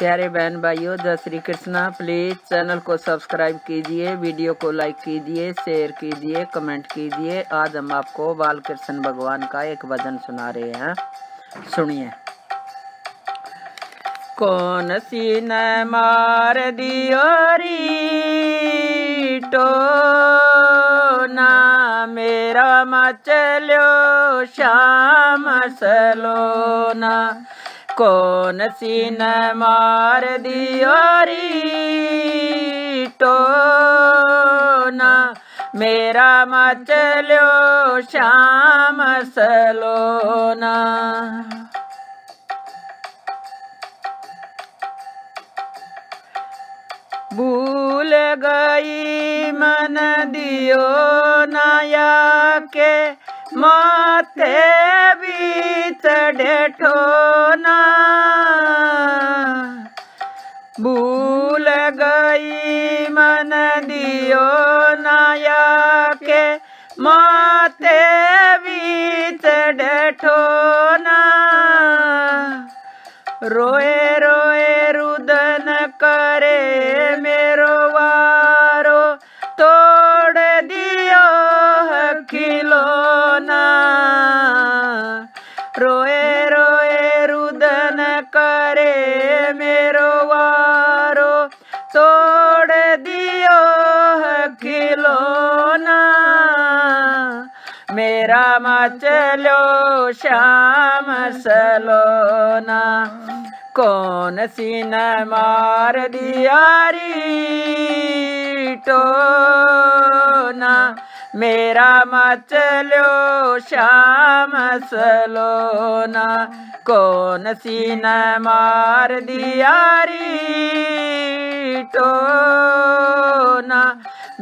प्यारे बहन भाइयों, जय श्री कृष्णा। प्लीज़ चैनल को सब्सक्राइब कीजिए वीडियो को लाइक कीजिए शेयर कीजिए कमेंट कीजिए। आज हम आपको बाल कृष्ण भगवान का एक भजन सुना रहे हैं। सुनिए। कौन सी न मार दियो टो ना मेरा मचलो श्याम सलोना। कौन सी न मार दियोरी टोना। मेरा मचलो श्याम सलोना। भूल गई मन दियो नया के माथे बीच डेठोना भूल गई मन दियो नया के। माथे बीच डेठोना रोए रोए रुदन करे मेरो। मेरा मचलो श्याम सलोना कौन सी न मार दियारी टोना मेरा मचलो श्याम सलोना कौन सी न मार दियारी टोना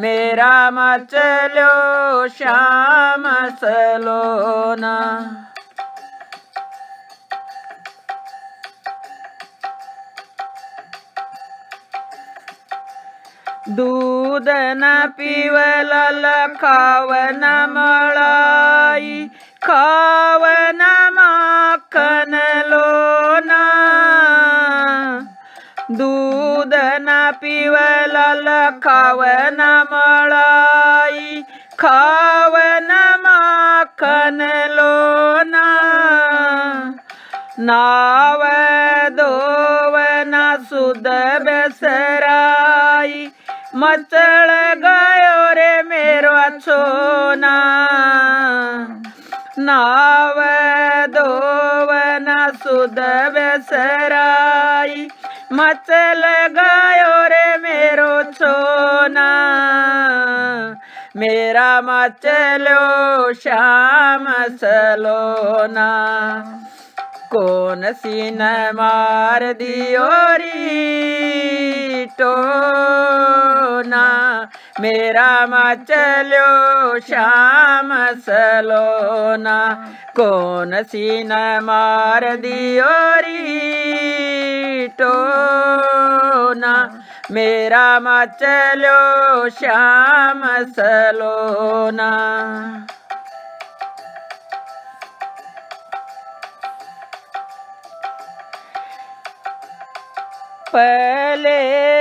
मेरा मचलो श्याम सलोना दूध न पीवल खावन मलाई खावन माखन लोना पीवल खावन मलाई खावन माखन लोना, नाव दोवन सुध बेसराई मचल गयो रे मेरो छोना, नाव दोवन सुध बेसराई मचल गयो मेरा मचलो श्याम सलोना। कौन सी न मार दियोरी टोना? मेरा मचलो श्याम सलोना। कौन सी न मार दियोरी टोना? मेरा मचलो श्याम सलोना। पहले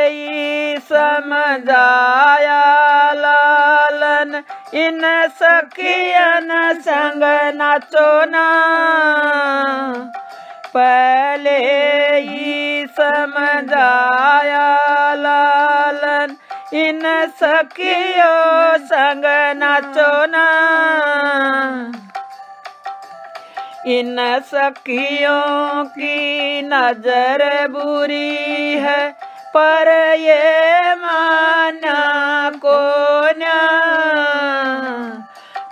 ही समझाया लालन इन सखियन संग नाचो ना। पहले ही समझाया लालन। इन सखियों संग नाचो ना इन सखियों की नज़र बुरी है, पर ये माना को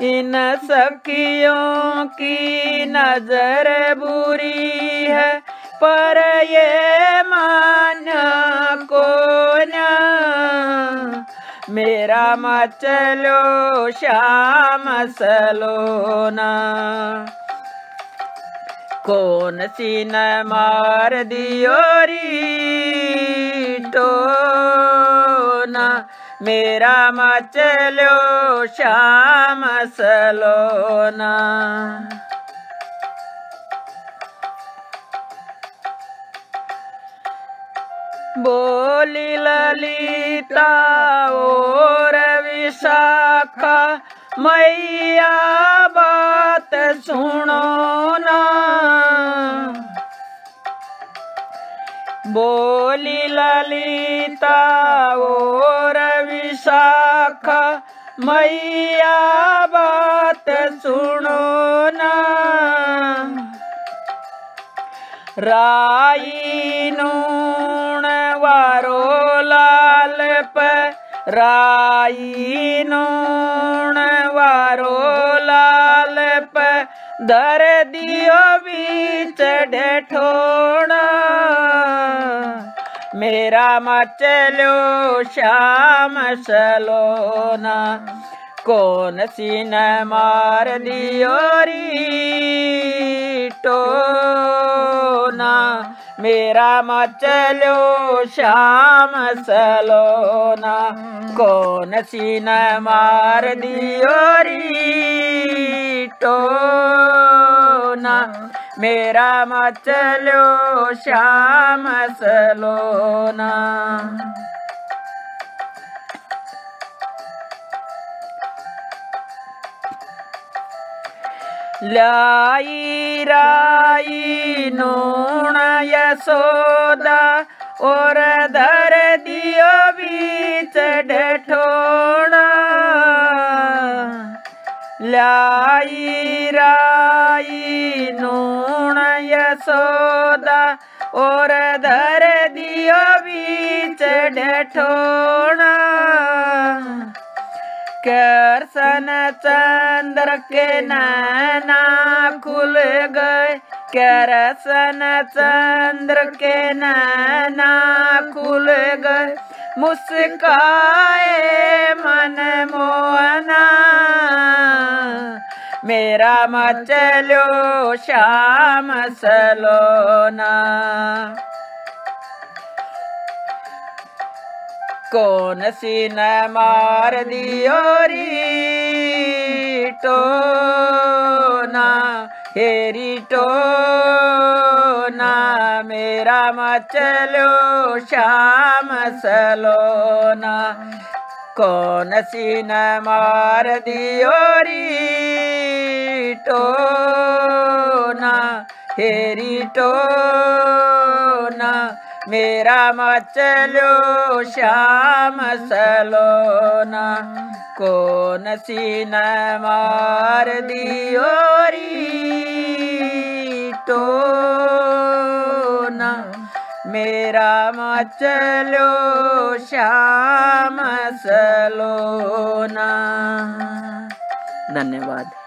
इन सखियों की नज़र बुरी है, पर ये माना को मेरा मचलो श्याम सलोना कौन सी न मार दियोरी टोना मेरा मचलो श्याम सलोना। बोली ललिता और विशाखा, मैया बात सुनो ना। बोली ललिता और विशाखा मैया बात सुनो ना। राई नूण वारो लाल प। राई नूण वारो लाल प। दर दियो बीच ढेठोड़ा मेरा मचलो श्याम सलोना। कौन सी न मार दियो री टोना? मेरा मचलो श्याम सलोना। कौन सी न मार दियो री टोना? मेरा मचलो श्याम सलोना। लाई राई नूण यशोदा और धर दियो बीच ढठोड़ा लाई राई नूण यशोदा और धर दियो बीच ढठोड़ा करसन चंद्र के नैना खुल गए, करसन चंद्र के नैना खुल गए। मुस्काए मन मोहना। मेरा मचलो श्याम सलोना। कौन सी न मार दियो री टोना? हेरी टोना मेरा मचलो श्याम सलोना। कौन सी न मार दियो री टोना? हेरी टोना, मेरा मचलो श्याम सलोना। कौन सी न मार दियो री न मेरा मचलो श्याम सलोना। धन्यवाद।